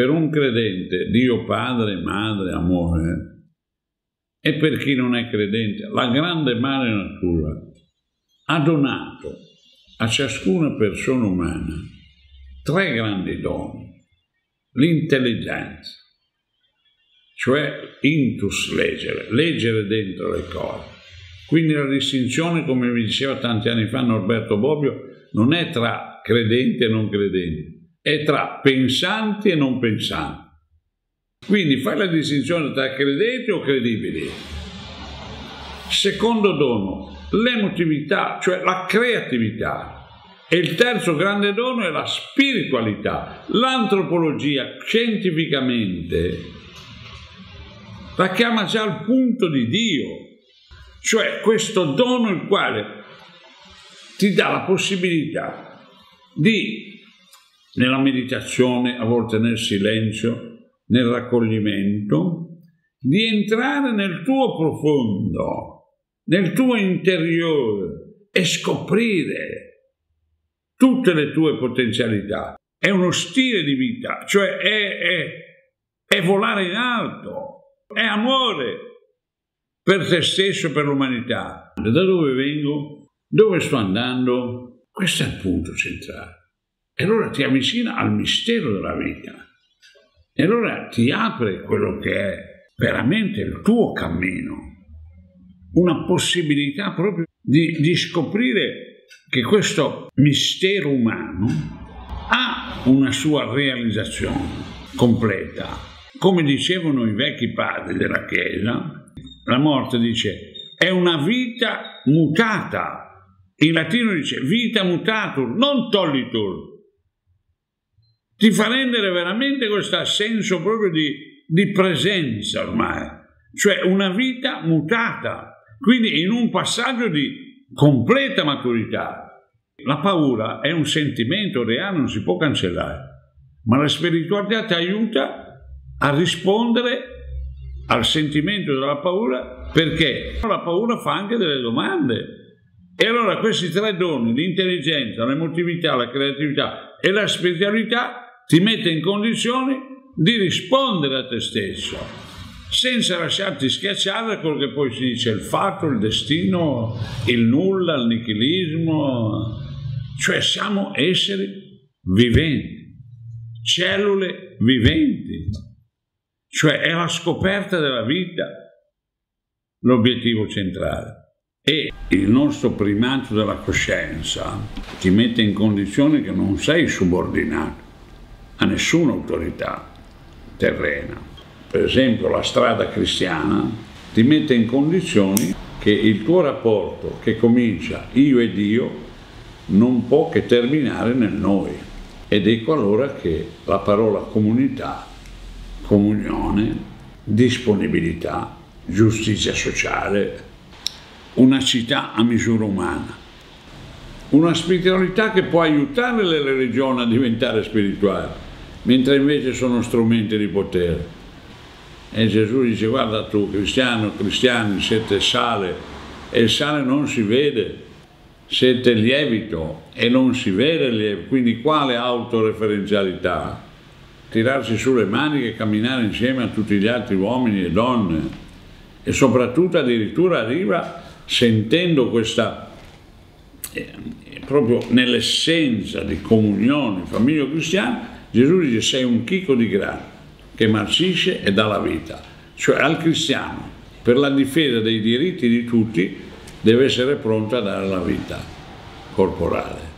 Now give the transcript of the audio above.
per un credente Dio Padre, Madre, Amore, e per chi non è credente la grande madre natura ha donato a ciascuna persona umana tre grandi doni. L'intelligenza, cioè intus leggere, leggere dentro le cose. Quindi la distinzione, come mi diceva tanti anni fa Norberto Bobbio, non è tra credenti e non credenti, è tra pensanti e non pensanti. Quindi fai la distinzione tra credenti o credibili. Secondo dono, l'emotività, cioè la creatività. E il terzo grande dono è la spiritualità. L'antropologia scientificamente la chiama già al punto di Dio, cioè questo dono il quale ti dà la possibilità di, nella meditazione, a volte nel silenzio, nel raccoglimento, di entrare nel tuo profondo, nel tuo interiore e scoprire tutte le tue potenzialità. È uno stile di vita, cioè è, è, è volare in alto, è amore per te stesso e per l'umanità. Da dove vengo? Dove sto andando? Questo è il punto centrale. E allora ti avvicina al mistero della vita. E allora ti apre quello che è veramente il tuo cammino. Una possibilità proprio di, di scoprire che questo mistero umano ha una sua realizzazione completa. Come dicevano i vecchi padri della Chiesa, la morte dice è una vita mutata in latino dice vita mutatur, non tollitur. Ti fa rendere veramente questo senso proprio di, di presenza ormai, cioè una vita mutata, quindi in un passaggio di completa maturità. La paura è un sentimento reale, non si può cancellare, ma la spiritualità ti aiuta a rispondere al sentimento della paura perché la paura fa anche delle domande e allora questi tre doni, l'intelligenza, l'emotività, la creatività e la spiritualità, ti mette in condizione di rispondere a te stesso, senza lasciarti schiacciare da quello che poi si dice il fatto, il destino, il nulla, il nichilismo. Cioè siamo esseri viventi, cellule viventi, cioè è la scoperta della vita l'obiettivo centrale. E il nostro primato della coscienza ti mette in condizione che non sei subordinato a nessuna autorità terrena. Per esempio la strada cristiana ti mette in condizioni che il tuo rapporto che comincia io e Dio non può che terminare nel noi. Ed ecco allora che la parola comunità, comunione, disponibilità, giustizia sociale, una città a misura umana, una spiritualità che può aiutare le religioni a diventare spirituali, mentre invece sono strumenti di potere. E Gesù dice guarda tu cristiano, cristiani, siete sale e il sale non si vede, siete lievito e non si vede lievito, quindi quale autoreferenzialità? Tirarsi sulle maniche e camminare insieme a tutti gli altri uomini e donne e soprattutto addirittura arriva sentendo questa, eh, proprio nell'essenza di comunione famiglia cristiana, Gesù dice sei un chicco di grano che marcisce e dà la vita. Cioè al cristiano, per la difesa dei diritti di tutti, deve essere pronto a dare la vita corporale.